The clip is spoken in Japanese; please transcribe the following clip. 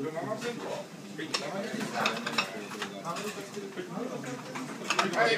はい、